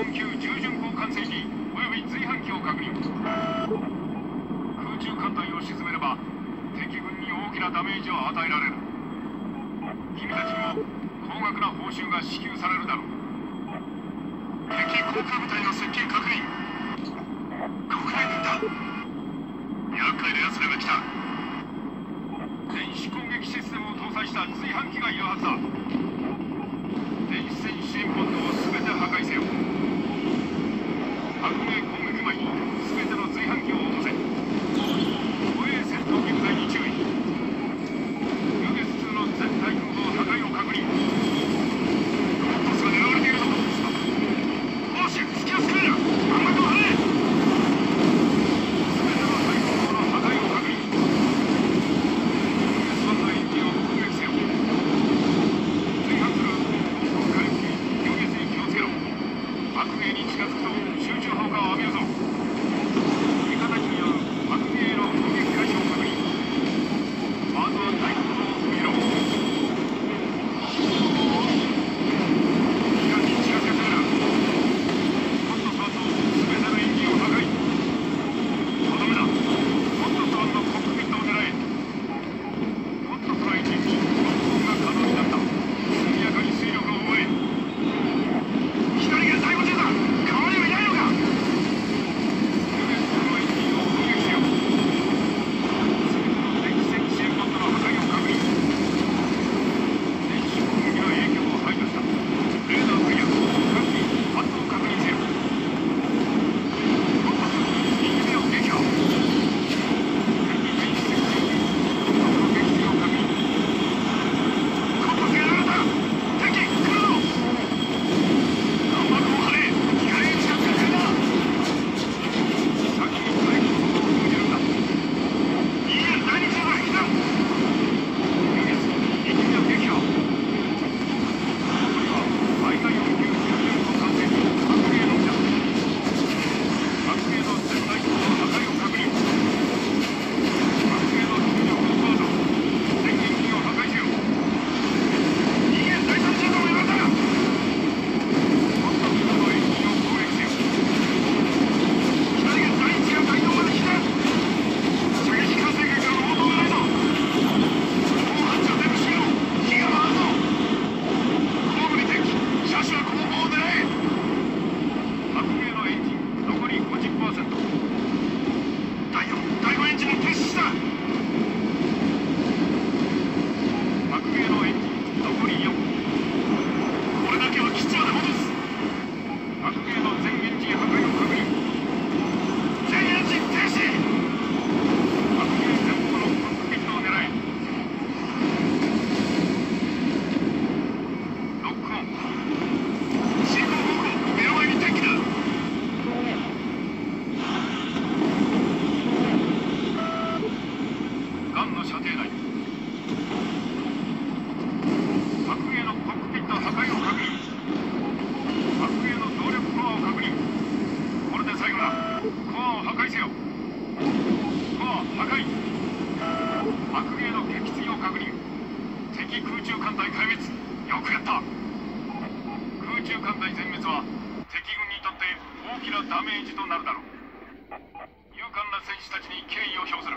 4級重巡航管制機及び随伴機を確認。空中艦隊を沈めれば敵軍に大きなダメージを与えられる。君たちにも高額な報酬が支給されるだろう。敵航空部隊の接近確認。国内軍だ厄介な奴らが来た。電子攻撃システムを搭載した随伴機がいるはずだ。隊壊滅よくやった。空中艦隊全滅は敵軍にとって大きなダメージとなるだろう。勇敢な戦士たちに敬意を表する。